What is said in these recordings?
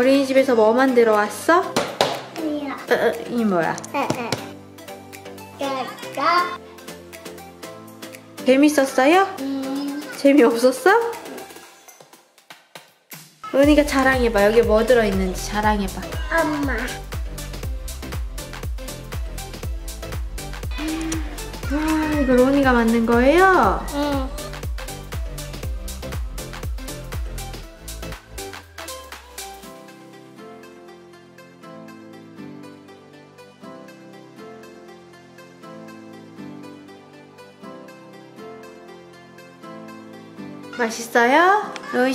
어린이집에서 뭐 만들어 왔어? 이야. 어, 어 이 뭐야? 야. 재밌었어요? 음. 재미없었어? 은이가 자랑해봐. 여기 뭐 들어있는지 자랑해봐. 엄마. 와, 이거 로니가 만든 거예요? 응. 맛있어요? 로이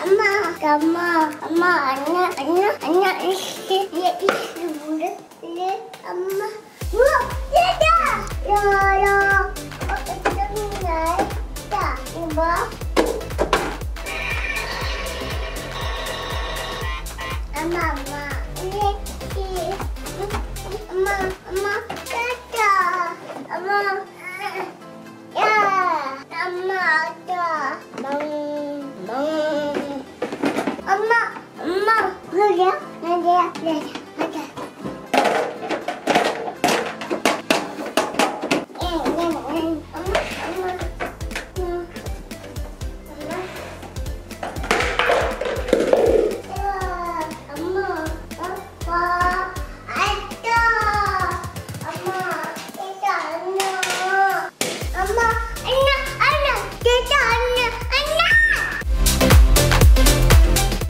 Amma, amma, amma, anna, anna, anna, ishi, ya ishi, bunda, ya, amma. Wah, ya, ya, ya, ya, ya, ya, ya, ya, ya, Yeah.